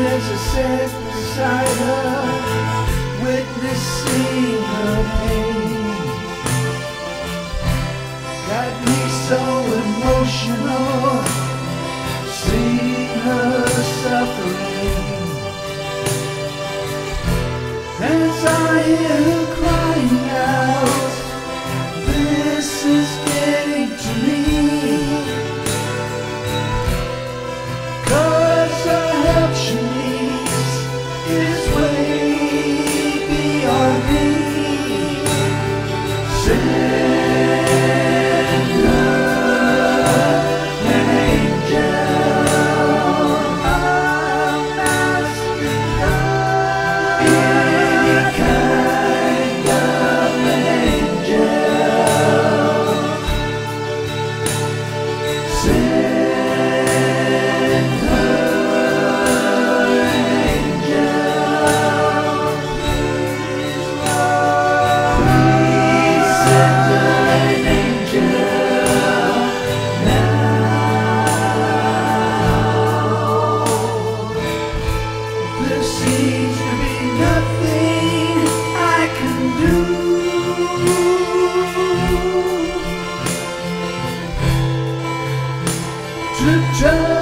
as I sat beside her, witnessing her pain. Got me so emotional. 是真。